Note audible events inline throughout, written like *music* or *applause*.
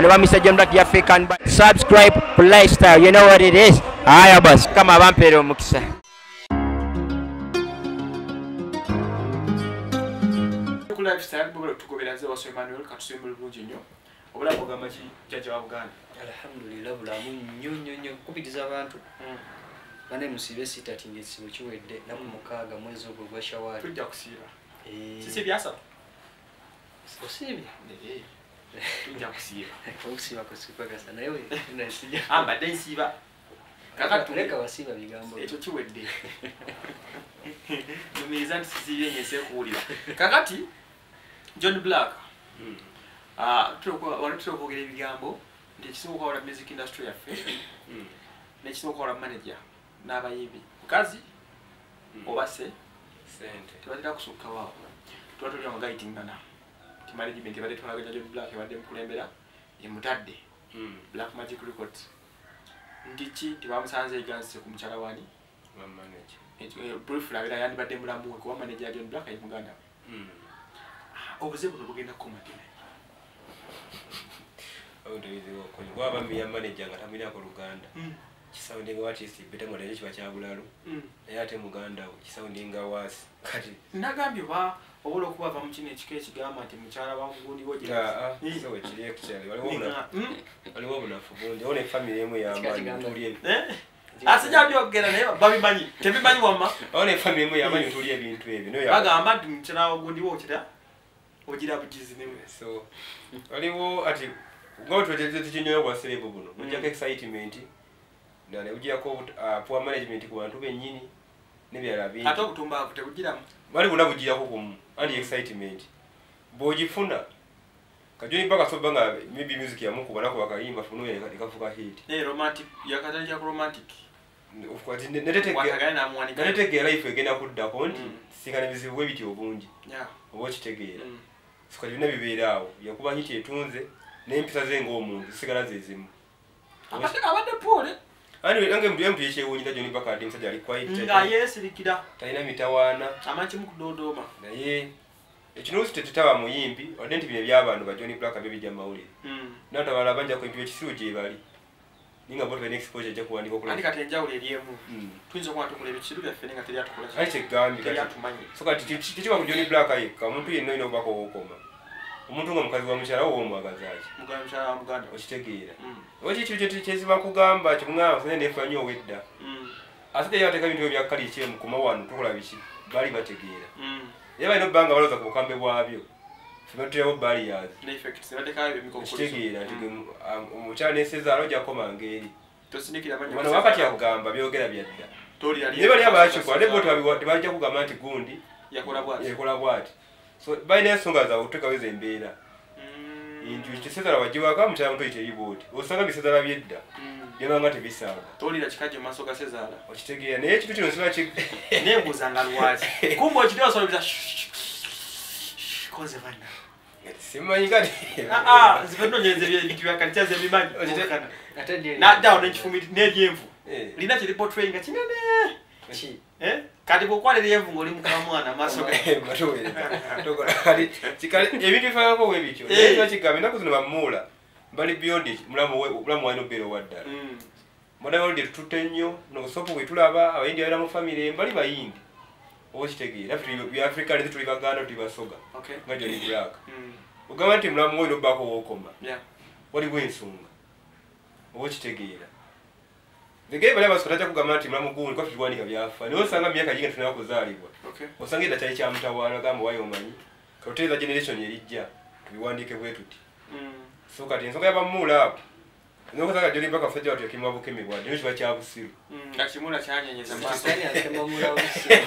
ne bamisa John Black ya African Bar. Subscribe ku lifestyle, you know what it is. Haya basi, kama abampeera omukisa. lifestyle bwe tugobera nze waso emmanuel katusembule bulungi nnyo obulamu ogamba ki jjajja wa buganda alhamdulillah bulamu nnyo nnyo nnyo kupitiriza abantu bane musibe sitati ngaekizibu kiwedde naku mukaaga mwezi ogwo gwa shawaali tujja kusiiba sisi ebyasatu osiibye tujja kusiiba okusiiba kusikwagasa naye *laughs* nasija Ah, mbadde nsiiba leka wasiiba bigambo ekyo kiwedde numiriza nti sisiibye nyese kuwulira kakati john black ah, tutera okwogera ebigambo nti ekisinga okwawula music industry yaffe nekisinga okwawula manager. N'abayimbi mukazi Mm. oba se sente tebatera kusukka waawo tuba tulina magayitingana ti management ebadde twalaganya john black ebadde mukulembera emutadde Mm. black magic records. Nti ki? Tibamusanze eganzise ku mukyala wani? Bamanager. briefly abeera yandibadde mulamu we kuba manager john black ye muganda we Mm. obuze buno bugenda kukomatira *laughs* Awo ndoyiziwo okonya. Bwaba miya manager nga tamulinako luganda kisawundinga watisi beta mulayo kiba kya bulalu. Naye ate muganda we kisawundinga waasi kati nagambye oba obola okuba ava mu kino ekika ekigamba nti mukyala wa mugundiwo aa so wekiri actually waliwo obunafu bungi awo ne famire emu yamaanyi mutuli asijja byogera naye babimanyi. Tebimanyi wamma. Awo ne famire emu yamaanyi mutuli ebintu ebyo. Bagamba nti mukyala wa mugundiwo okira ogira bugizi niwe. So waliwo ati ngaotukinyonyo bwa serebu buno bujjako excitement nane bugirako poor management ku bantu bennyini nebirala bingi. Ate obutumbaavu tebugiramu bali bonna bugirako kumu anti excitement. Bwogifuna kajoni paka soba nga maybe music yamukuba nako bakayimba funuye ekafuka hit. Naye romantic yakatali ku romantic. Nategeera life egenda kuddako nti Mm. singana bizibu bwe bityo obungi. Oba okitegeera. Mm. so kati byonna bibeera awo. Yakuba hit etunze n'empisa ze ng'omuntu zisigala ze zimu abadde abadde nange mtu yekyewuunyira joni paka ati musajja ali quiet nga yeesirikira. Talina mitawaana. Amankimu kudodooma naye ekinuusi tetutaba muyimbi wadde nti bino ebyabantu ba john black byo bijja mu mawulire natabala banjako ebintu ekisiru gye bali. Ninga bo tubena exposure ejja kuwandika andi okula kati enjawulo eri emu? Mm. tuyinza okuba tukuleba ekiru byaffe naye nga teryatukola kyegambye kati? teryatumanyi so kati ti- tekiba ku john black yekka omuntu yenna olina okubako wookoma omuntu nga mukazi wa mukyala wo we. okitegeera. Mm. oba kikyo kyeziba kugamba kimugamba sene nefulanyo owedda Mm. ate jayo bateeka bintu ebyo bya kali kyemu kuma wano tukola biki? Baali bategeera. Mm. era balina obbanga balooza ku bukambe bwabyo. Nebaddekayo ebimikokulizo ekitegeera nti omukyala nesezaala ojja kukomanga eri tosindikira manyi wano wakati akugamba byogera byadda. Naye bali abakikola ate bo tebajja kugamba nti gundi yakola bwati so balina ensonga zaabwe otutekaweza embeera Mm. nti kisezaala wagiwaka mukyala muto yite eribooti osanga bisezaala byedda Mm. byebanga tebisaaga tolira kikajja mu maaso ga sezaala okitegeera naye ekintu kino siba ki nembuuzanga *laughs* lwaki kumba okiri osolobiza koze banna simanyi kati zive nonyereza ebintu byakanitya zebimanyi naddawo nenkifumi neryenvu Eh, lina kyeripotrayi nga kinene ki Eh? Kati bwokwala eryenvu ngaoli mukama mwana *laughs* kikale *laughs* ebintu bifaanako bwe bityo naye kigamba ennaku zino bamuula bali beyond mulamu walina obeera owaddala Mm. modawolide tututte nnyo nobusopu bwe tulaba abayindi abeera mu famire mbali bayindi oba okitegeera ffe tuli baganda tuli basoga. Okay. nga joli black Mm. ogamba nti mulamu we nobbaako wookoma Yeah. waliwo ensonga oba okitegeera egere bali abasoko tajja kugamba nti mulamu gundi kwafe tuwanika byafa naye osanga mu myaka ginga tunaba kuzaalibwa Okay. osanga edda kyali kyamutawaana gamba wayi omanyi katuteeza generation erijja tubiwandiike bwe tuti Mm. so kati ensonga yabamuula abo nokosanga joli mpaka musajja watu yakima bukemebwa naye kiba kyabusiru Mm. nga kimula kyanyenyeza maaso sitani akemamulawo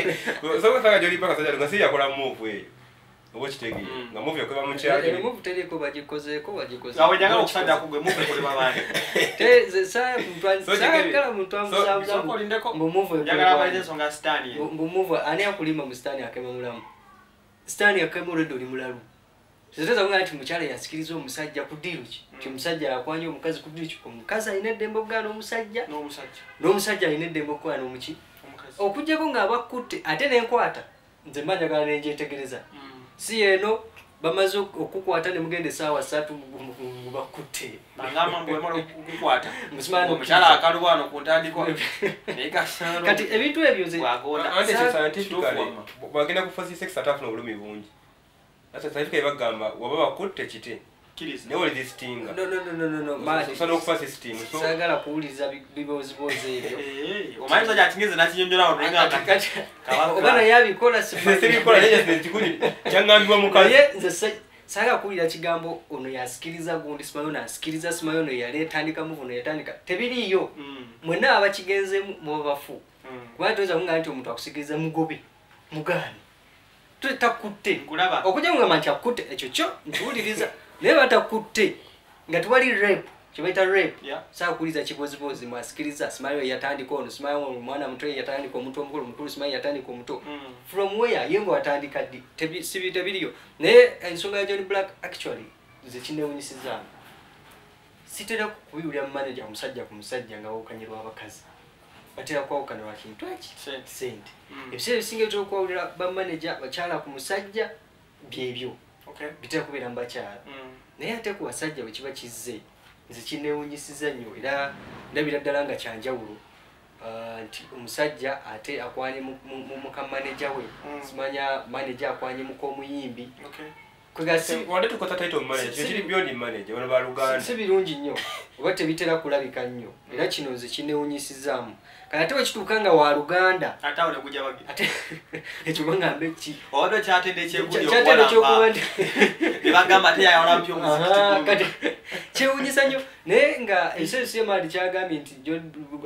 *laughs* sokosanga joli mpaka sajja nga si yakola muuvu eyo oba Mm. *laughs* nga muuvu yakweba mu kyalo emuvu teriiko bagikozeeko bagikoze nga wenjagala okusanda kugwe mukukoleba bantu So, saagala muntu mbumuvu ani akulimba mu sitaani akema mulamu sitaani akema olwedde oli mulalu teteeza kuga nti mukyala yasikiriza omusajja ku ddiiro ki ti omusajja yakwanya omukazi ku ddiiro ki omukazi alina eddembe okugaana omusajja n'omusajja n'omusajja alina eddembe okugaana omuki okugjako ng'abakutte ate nenkwata nze mba njagala nenjetegereza Mm. Si eno bamaze ok- okukwata ne mugenda esaawa ssatu bakutte *laughs* kati ebintu ebyo nze Bwagonda. Ante Sa- scientifically Tufuama. bwagenda ku fosi sex atafuna obulumi bungi ate scientifically bagamba waba bakutte kite. Naye oli maadi osobola okufa so saagala kuwuliriza bi- bibozibozi ebyo omanyi nga Kati- Kabaka. oba naye abikola mukazi naye nze sa- saagala kuwulira kigambo ono yasikiriza gundi simayo nasikiriza simayo ono yaleetandikamu buno yatandika. Tebiriiyo. Mm, mwenna abakigenzemu mubabafu mm. kubanga toyinza kuŋŋamba nti omuntu akusikiriza mugobe. Mugaani. Te- takutte. Okujja mugamba nti akutte ekyo kyo nkiwuliriza *laughs* naye batakutte nga tewali rep kyebaita rep saakuwuliriza kibozibozi mwasikiriza simayo yatandika ono simayo omwana muto yatandika omuntu omukulu mukulu simayo yatandika omuto. Mm. from where? Ye nga watandika ddi sibi tebiriyo. Naye ensonga ya john black actually nze kinewunyisizaamu sitera kubiwulira mu manager omusajja ku musajja nga wawukanyirwa abakazi batera kwawukanirwa kintu eki Sente. Mm. ebiseera ebisinga ebitera okwawulira bamanager bakyala ku musajja byebyo. Bitera kubeera mu bakyala Mm. naye ate ku basajja bwe kiba kizze nze kinewunyisiza nnyo era ndabira ddala nga kyanjawulo Ah, nti omusajja ate akwanye mu- mukamaneja we Mm. simanya maneja akwanye mukomuyimbi Okay. Kwega si wadde tukosa title manager Si- kyo kiri si- beyond manager bano ba si- birungi nnyo oba tebitera kulabika nnyo era kino nze kinewunyisizaamu kale ate wekituuka nga wa luganda ate awo ne gujja bagi ate ekyo bangambe ki? Obadde okyatenda ekyeguli kyatera ekyokuba nti *laughs* ne bagamba teyayawula mpya Aha, omuzikiti kati kyewunyisa nnyo. Naye nga ekiseera ekyemaali kyagambye nti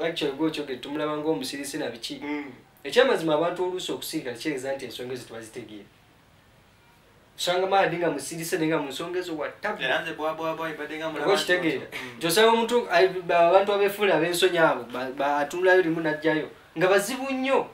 actually gwokyogere tumulaba ngaomusirisi na biki ekyamazima abantu oluusi okusirika kitegeeza nti ensonga ezo tebazitegeera osanga maadi nga musirise naye nga mu nsonga ezo watabu era nze bwabwabwa ibadde nga oba okitegeera nti osanga omuntu abantu abeefuula ab'ensonyi abo batunulayo limu najjayo nga bazibu nnyo.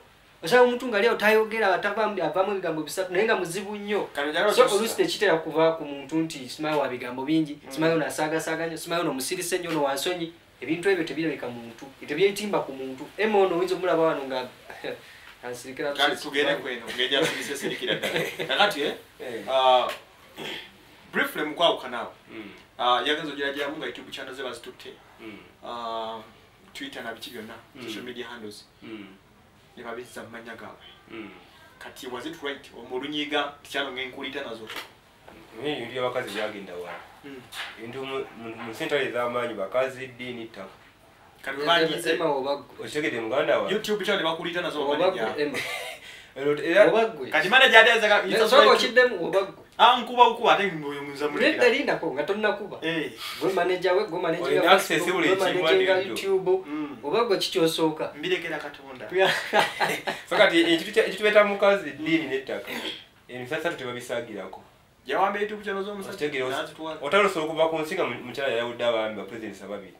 Osanga omuntu nga ali awo tayogera avaamu ebigambo bisatu naye nga muzibu nnyo. So oluusi tekitera kuva ku muntu nti simayo wa bigambo bingi. Simayo ono asaagasaaga nnyo simayo ono musirise nnyo ono wansonyi ebintu ebyo tebirabika muntu tebyetimba ku muntu. Ema ono oyinza omulaba wano nga *laughs* ansirikira kale tugende kweno ngejja tubise sirikira *laughs* ddala. Kakati eh, Eh. ah, briefly mukwawukanaawo Mm, Ah, yagenza ogerageramu nga youtube channel ze bazitutte. Mm, Ah, twitter na biki byonna Mm. social media handles. Mm, ne babizza mu mannya gaabwe. Mm. kati was it right? Omulunyiga tikyano ngenkulita nazo. Naye ebintu byabakazi byagenda wala ebintu mu- mu- mu sentale ez'amaanyi bakazi ddiini ttaka okitegedde muganda wa? Youtube channel *laughs* ne bakulita nazo mu mannya obaggwe gaabwe ema era obaggwe kati manager ate nedda lindako nga tonnakuba eh. Gwe manager we gwe manager Olina nga access Facebook, buli gwe kimu manager nga addiyo. youtube. Mm. obaggwe kikyosooka mbirekera katonda. *laughs* So kati ekitubeeta mukazi ddiini n'ettaka. Emisasatu tebabisaagirako yawamba youtube channel osobola okuva ku nsi nga mu- mukyala yayawudde abaami bapuresidenti ababiri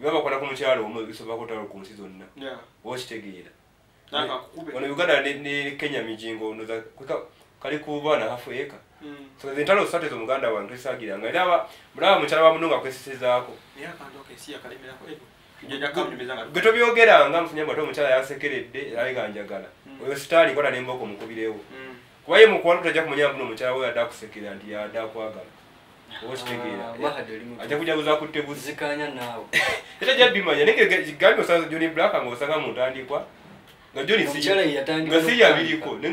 Biba bakola ku mukyala omu bisobako otalo ku nsi zonna. Okitegeera ono uganda ne- kenya mijingo kali ku baana hafu eka Mm. so ze ntalo satu ezo muganda wange tozisaagiranga era aba- mulaba mukyala wa muno nga kamunyumiza nga gwe tobyogeranga mufunyamba te omukyala yasekeredde era nga njagala. Mm. oyo sitaali nkona nembooko mukubirewo. Mm. kuba ye mukuwanu tajja kumanya muno omukyala we yadde akusekera nti yadde akwagala kujaguza era jabimanya osanga Black mu ntandikwa nga nga si yabiriko naye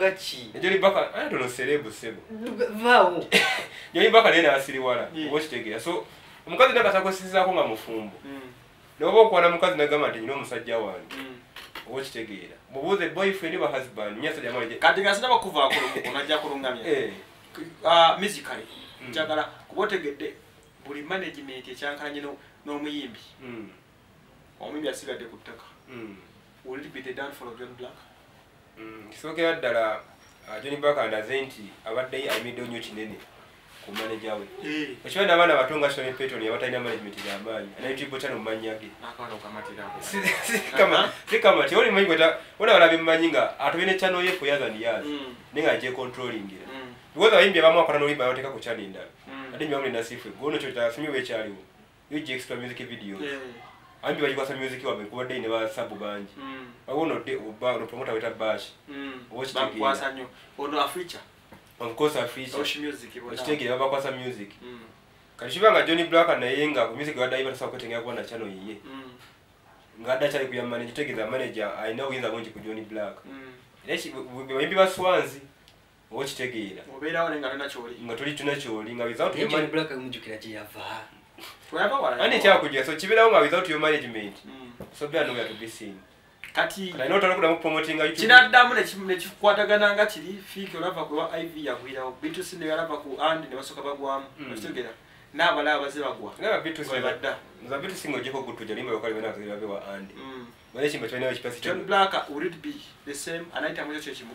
nga ki tono serebu sebo vaawo naye so omukazi nga mufumbo. Noba mukazi nagamba nti nyina omusajja wange oba okitegeera mubuuze boyfriend ba husband. Kati nga kulungamya Ah, musically Mm. njagala kuba otegedde buli management ekyankalanye no- n'omuyimbi. Mm omuyimbi asigadde ku ttaka. Mm will it be the downfall of john black? Kisookera ddala ah, Johnny Black andaze nti abadde ayimiddewo nnyo kinene ku manager we. Ekiba n'abaana bato nga Shoni Petron abatalina management y'amaanyi ana youtube channel mu mannya ge nakaana okamatirako *laughs* Si- si kama si kama ti oli manyi gweta wona wala bimanyi nga atobye ne channel ye for years and years Mm. ne nga aje controllingira Mm. because abayimbi abamu akola n'olimba bateeka ku channel endala Mm. ate nyamu ne nasifu gono kyo tasomye wekyaliwo UG extra music videos Eh. ambi bagikwasa music wabe kubadde ne basabu bangi Mm. waliwo no de oba no promoter weta bash Mm. Oba okitegeera. bamukwasa nnyo ono afeature onkosa feature Osh music bona. ekitegeera babakwasa music Mm. kati kiba nga johnny black naye nga ku music waddayo batasobola kwetengera kuba na channel yiye Mm. ng'adda kyali kuya manager kitegeeza manager alina obuyinza bungi ku johnny black Mm. era eki- bu- bu- bayimbi ba swanzi oba okitegeera Obeerawo ne nga tolina ky'oli. nga tuli tunakyoli nga without naye your Johnny man- Black mujjukira gye yava. Tweyava wala. andi ekyakugira so kibeerawo nga without your management. Mm. so beera nowhere to be seen. Kati kati alina otala kudamu promotinga kinaddamu ne kimu- ne kikwatagana nga kiri fiiki olava ku wa iv yagwirawo. Bitusi ne yalava ku andi ne basooka bagwamu. Mm. okitegeera n'abalala baze bagwa. Nga bitu Bwe badda. nga bitu singa ojeko gutuja limba yokali bena azira bewa andi Mm. bale chimba chone chipasi john black would it be the same? Anaita mwecho kyekimu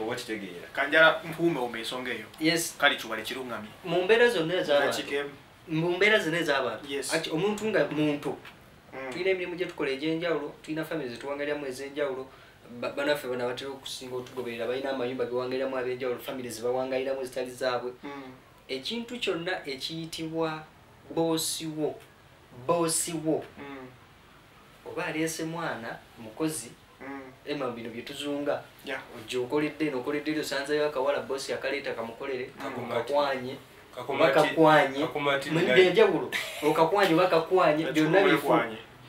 oba kitegeera kanjala mpuume omu ensonga eyo yes. Kale kibale kirungamye mu mbeera zonna ez'abantu mu mbeera zonna ez'abantu Yes. Ati omuntu nga muntu. Tulina emirimu gye tukola egy'enjawulo tulina famire zetuwangaliramu ez'enjawulo Ba- banaffe bana batera okusinga otugoberera balina amayumba gewangaliramu ab'enjawulo famire zebawangaliramu ezitali zaabwe. Ekintu kyonna ekiyitibwa boosiwo boosiwo oba aleese mwana mukozi ema bino byetuzunga ojja okoledde eno okoledde eri osanzeyo akawala boosi akaleeta kamukolere kakwanye. Kakumati. Enjawulo okakwanye bakakwanye byonna bifu.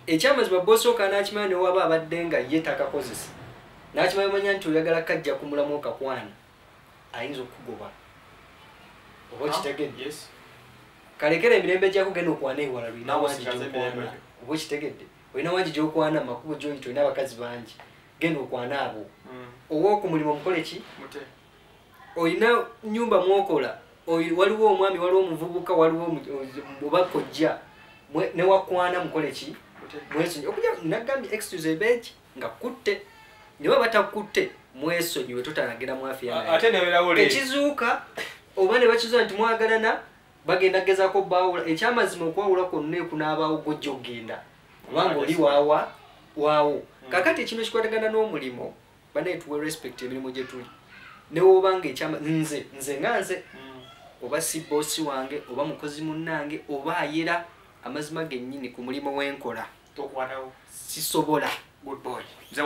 ekyamazima boosi okanakimanya newaba abadde nga ye takakozesa. Nakimanya manya nti oyagala kajja kumulamu okakwana. Ayinza okukugoba. Oba okitegedde? Kalekera emirembe gyakugenda okwana ewala lwina wangi gyokwana. Oba okitegedde? Olina wangi gyokwana makubo gyoyita olina abakazi bangi genda okwana abo. Oba okumulimu omukole ki? Olina nyumba mwokola. Waliwo omwami waliwo omuvubuka waliwo oba kojja newakwana mukole ki? Mwesonyi okuja nagambye excuse ebeki nga kutte. Niba batakutte mwesonyiwe totanagenda mwafiya naye. ate nebeerawo le ekizuuka oba ne bakizuula nti mwagalana bagenda gezaako baawula. Ekyamazima okwawula kwonna ekunaabaawo gojja ogenda kubanga oli waawa waawo kakati ekintu ekikwatagana n'omulimo banaye tuwe respect emirimu gye tuli. Newoba nga ekyama nze nze nga nze oba si boosi wange oba mukozi munnange oba ayera amazima gennyini ku mulimu w'enkola sisobola. Good boy. Nze